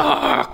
Fuck.